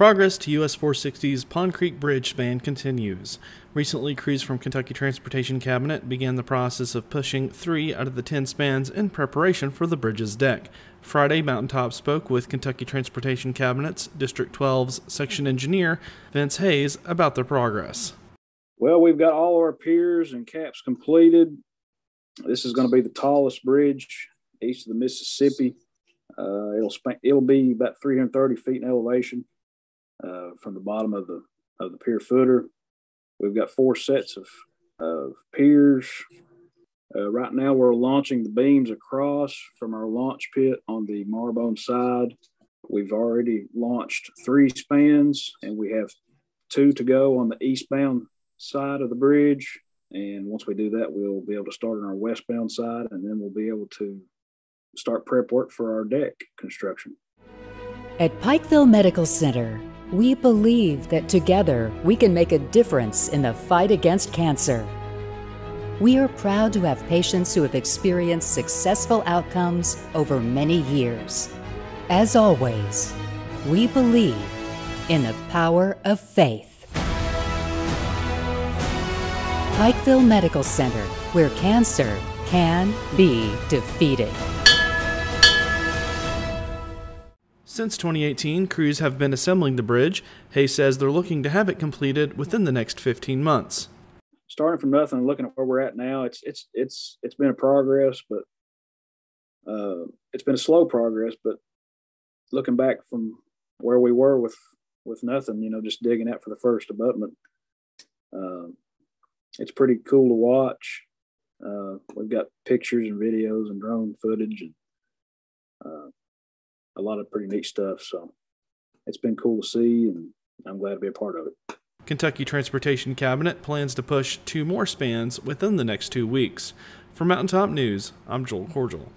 Progress to US 460's Pond Creek Bridge span continues. Recently, crews from Kentucky Transportation Cabinet began the process of pushing three out of the ten spans in preparation for the bridge's deck. Friday, Mountaintop spoke with Kentucky Transportation Cabinet's District 12's section engineer, Vince Hayes, about their progress. Well, we've got all our piers and caps completed. This is going to be the tallest bridge east of the Mississippi. Uh, it'll, span, it'll be about 330 feet in elevation uh, from the bottom of the of the pier footer. We've got four sets of, of piers. Uh, right now, we're launching the beams across from our launch pit on the Marrowbone side. We've already launched three spans, and we have two to go on the eastbound side of the bridge. And once we do that, we'll be able to start on our westbound side, and then we'll be able to start prep work for our deck construction. At Pikeville Medical Center, we believe that together we can make a difference in the fight against cancer. We are proud to have patients who have experienced successful outcomes over many years. As always, we believe in the power of faith. Pikeville Medical Center, where cancer can be defeated. Since 2018, crews have been assembling the bridge. Hayes says they're looking to have it completed within the next 15 months. Starting from nothing and looking at where we're at now, it's it's it's it's been a progress, but uh, it's been a slow progress. But looking back from where we were with with nothing, you know, just digging out for the first abutment, uh, it's pretty cool to watch. Uh, we've got pictures and videos and drone footage and uh, a lot of pretty neat stuff. So it's been cool to see, and I'm glad to be a part of it. Kentucky Transportation Cabinet plans to push two more spans within the next two weeks. For Mountaintop News, I'm Joel Cordial.